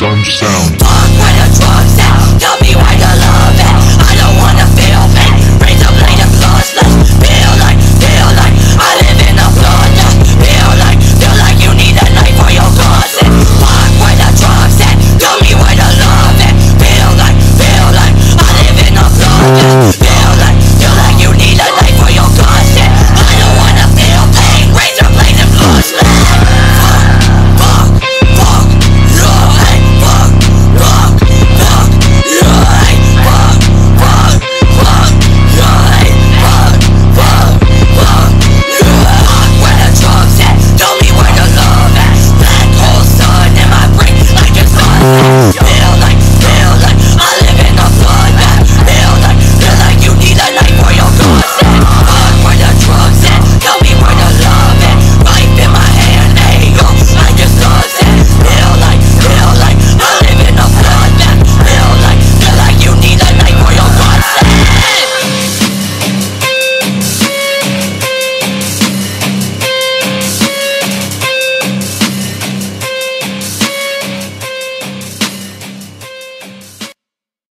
Sun Sound.